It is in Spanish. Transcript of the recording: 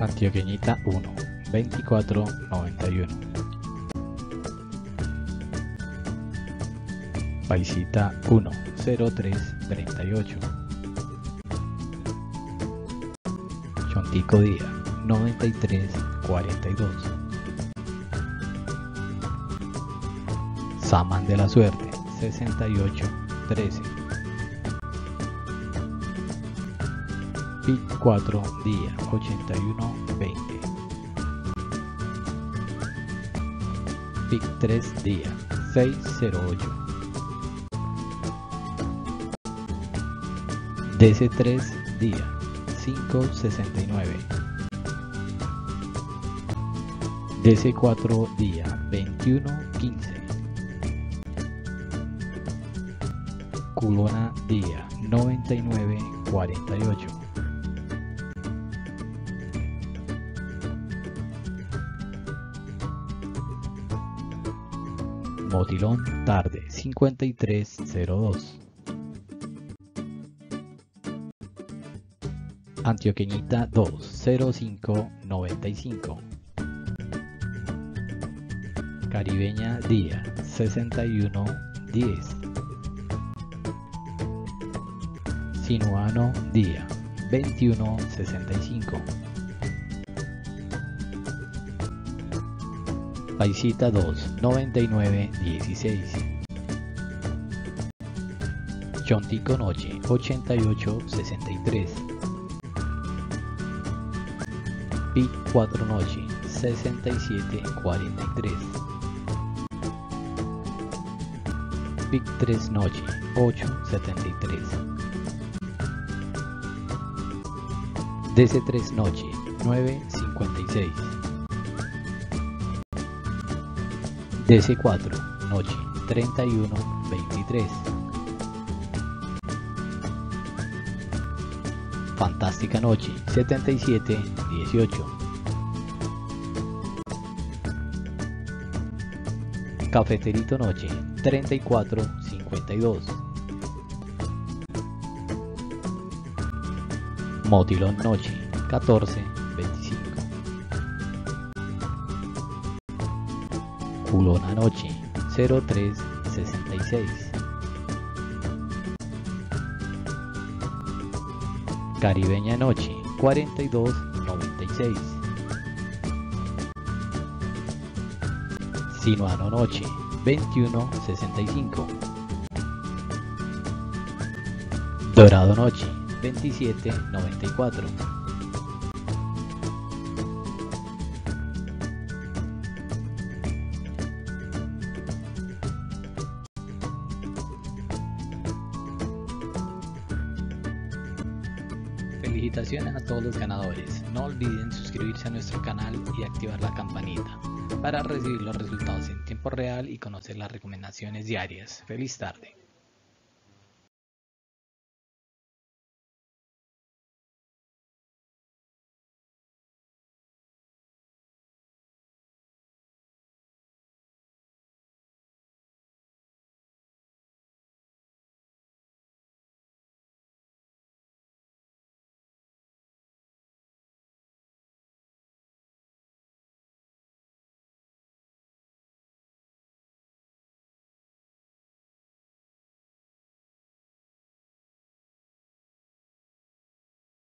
Antioqueñita 1, 2491. Paisita 1, 0338. Chontico Día 9342. Saman de la Suerte 6813. PIC 4 Día 8120. PIC 3 Día 608. DC3 Día 569. DC4 Día 2115. Culona Día 9948. Motilón Tarde 5302. Antioqueñita 20595. Caribeña Día 6110. Sinuano Día 2165. Paisita 2 99 16. Chontico Noche 88 63. Pic 4 Noche 67 43. Pic 3 Noche 8 73. DC3 Noche 9 56. DC4, noche 31-23. Fantástica noche 77-18. Cafeterito Noche 3452 Motilón Noche 1425 Culona Noche 0366. Caribeña Noche 4296. Sinuano Noche 2165. Dorado Noche 2794. Felicitaciones a todos los ganadores. No olviden suscribirse a nuestro canal y activar la campanita para recibir los resultados en tiempo real y conocer las recomendaciones diarias. Feliz tarde.